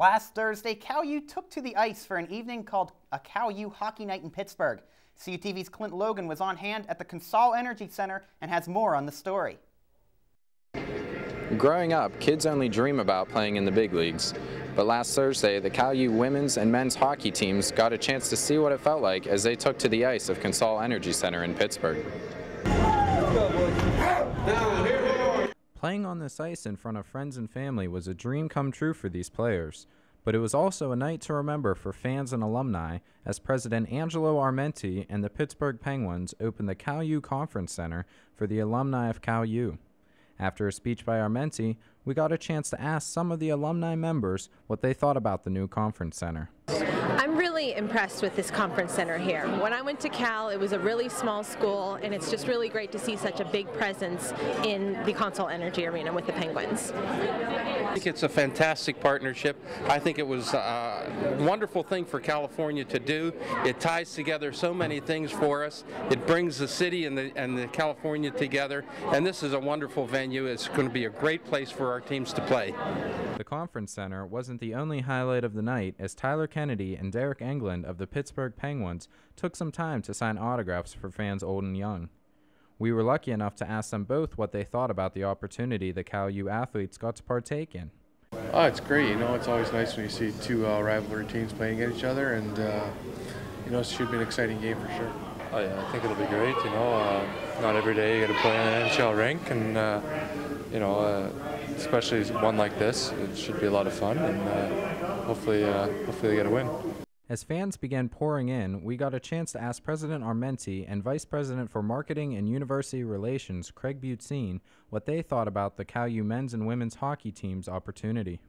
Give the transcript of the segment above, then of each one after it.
Last Thursday, Cal U took to the ice for an evening called a Cal U Hockey Night in Pittsburgh. CUTV's Clint Logan was on hand at the Consol Energy Center and has more on the story. Growing up, kids only dream about playing in the big leagues. But last Thursday, the Cal U women's and men's hockey teams got a chance to see what it felt like as they took to the ice of Consol Energy Center in Pittsburgh. Playing on this ice in front of friends and family was a dream come true for these players, but it was also a night to remember for fans and alumni as President Angelo Armenti and the Pittsburgh Penguins opened the Cal U Conference Center for the alumni of Cal U. After a speech by Armenti, we got a chance to ask some of the alumni members what they thought about the new conference center. I'm really impressed with this conference center here. When I went to Cal, it was a really small school, and it's just really great to see such a big presence in the Consol Energy Arena with the Penguins. I think it's a fantastic partnership. I think it was a wonderful thing for California to do. It ties together so many things for us. It brings the city and the, and the California together, and this is a wonderful venue. It's going to be a great place for our teams to play. The conference center wasn't the only highlight of the night as Tyler Kennedy and Deryk Engelland of the Pittsburgh Penguins took some time to sign autographs for fans old and young. We were lucky enough to ask them both what they thought about the opportunity the Cal U athletes got to partake in. Oh, it's great. You know, it's always nice when you see two uh, rivalry teams playing against each other, and uh, you know, it should be an exciting game for sure. Oh yeah, I think it'll be great. You know, uh, not every day you get to play in an NHL rink, and uh, you know, uh, especially one like this, it should be a lot of fun, and uh, hopefully, hopefully they get a win. As fans began pouring in, we got a chance to ask President Armenti and Vice President for Marketing and University Relations, Craig Butzine, what they thought about the Cal U men's and women's hockey team's opportunity.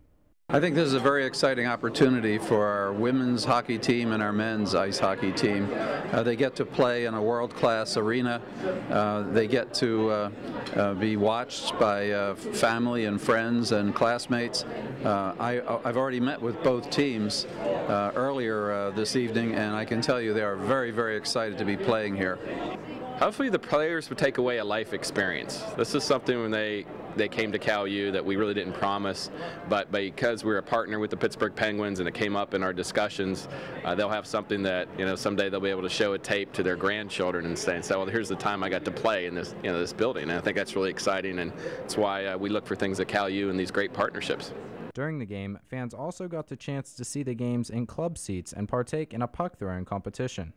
I think this is a very exciting opportunity for our women's hockey team and our men's ice hockey team. Uh, they get to play in a world-class arena. Uh, they get to uh, uh be watched by uh, family and friends and classmates. Uh, I, have already met with both teams earlier this evening, and I can tell you they are very, very excited to be playing here. Hopefully the players would take away a life experience. This is something when they, they came to Cal U that we really didn't promise, but because we're a partner with the Pittsburgh Penguins and it came up in our discussions, uh, they'll have something that, you know, someday they'll be able to show a tape to their grandchildren and say, say well, here's the time I got to play in this, you know, this building. And I think that's really exciting and it's why uh, we look for things at Cal U and these great partnerships. During the game, fans also got the chance to see the games in club seats and partake in a puck throwing competition.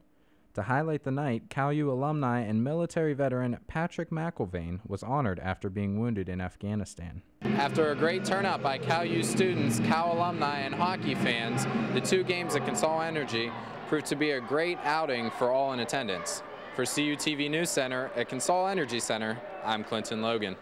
To highlight the night, Cal U alumni and military veteran Patrick McIlvain was honored after being wounded in Afghanistan. After a great turnout by Cal U students, Cal alumni, and hockey fans, the two games at Consol Energy proved to be a great outing for all in attendance. For CUTV News Center at Consol Energy Center, I'm Clinton Logan.